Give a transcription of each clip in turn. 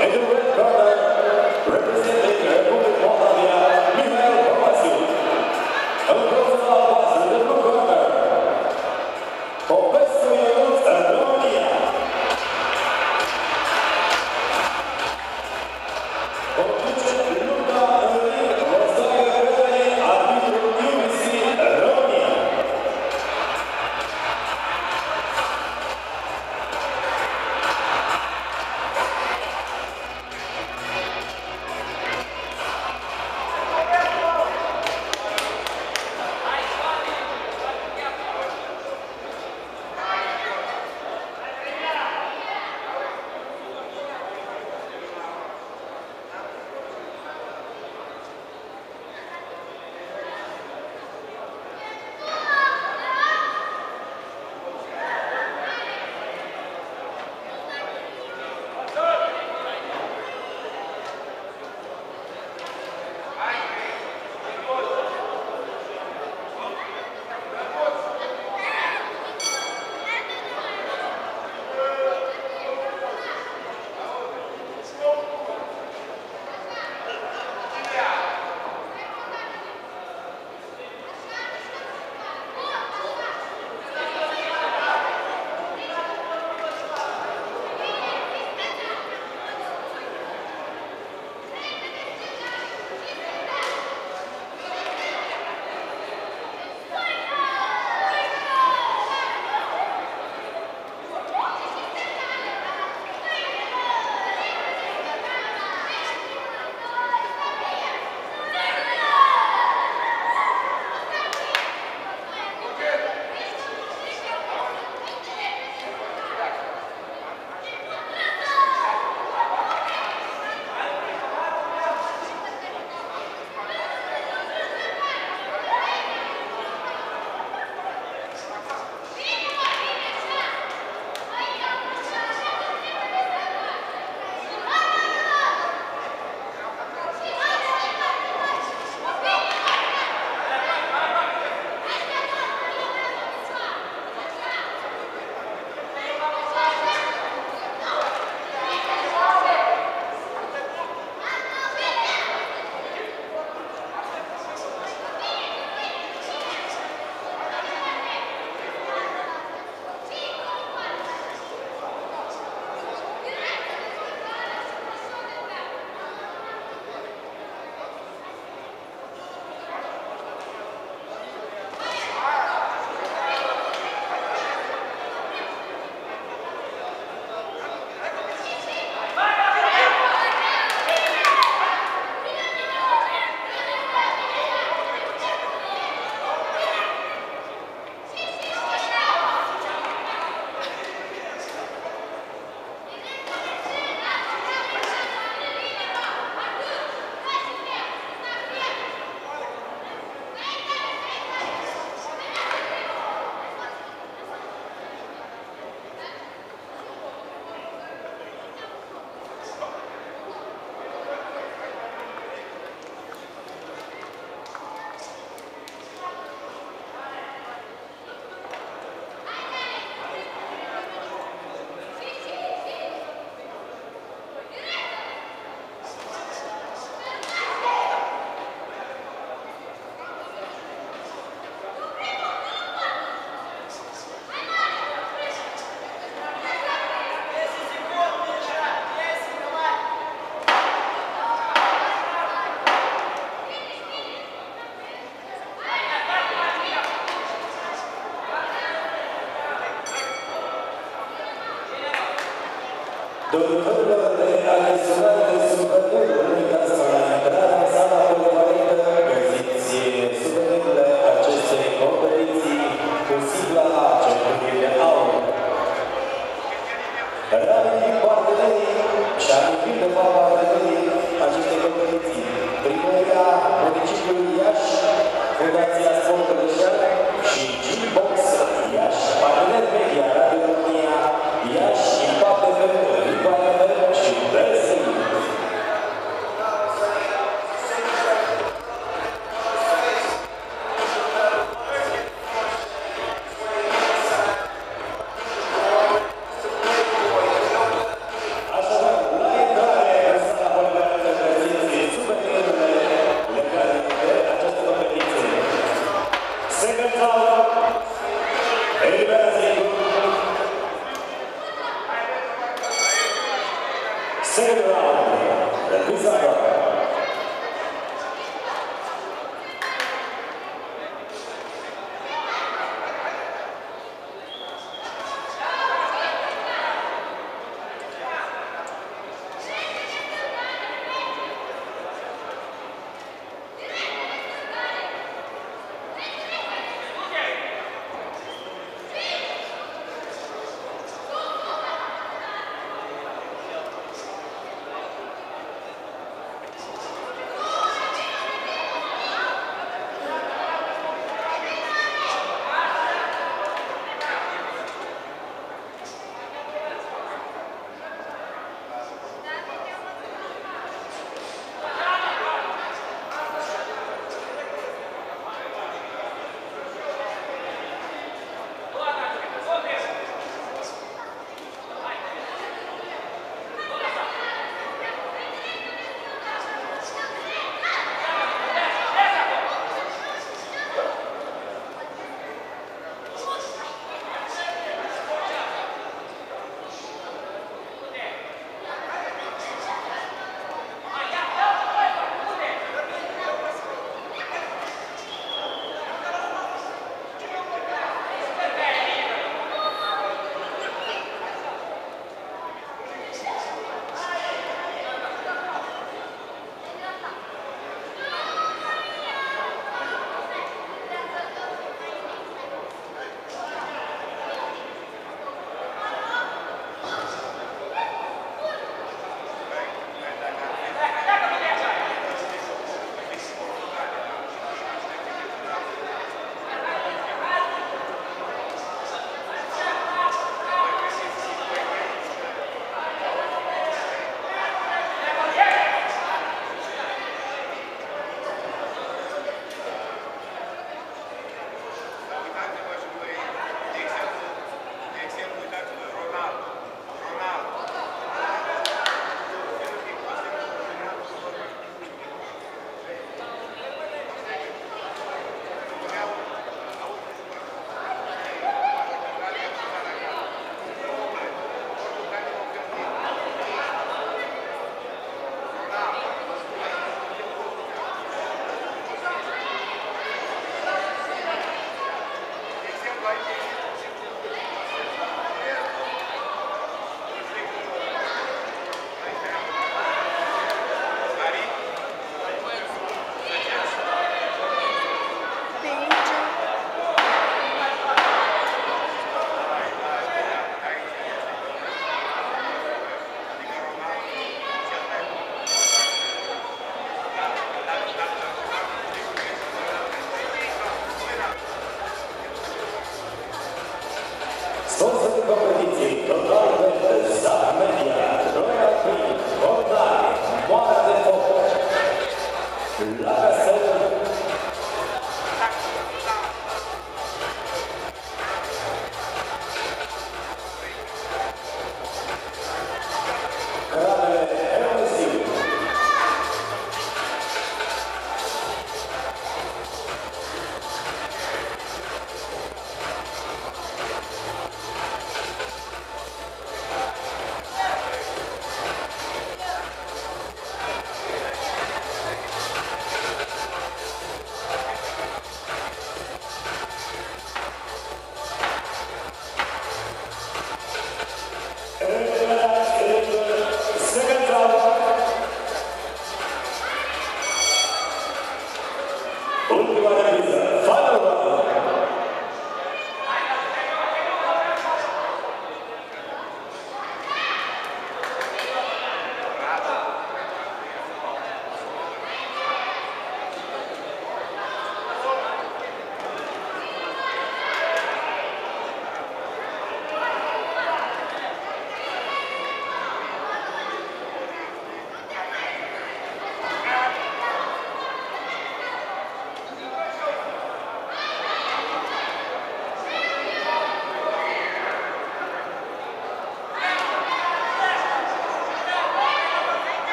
In the red corner, representing Doritorilor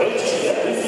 Давайте читать.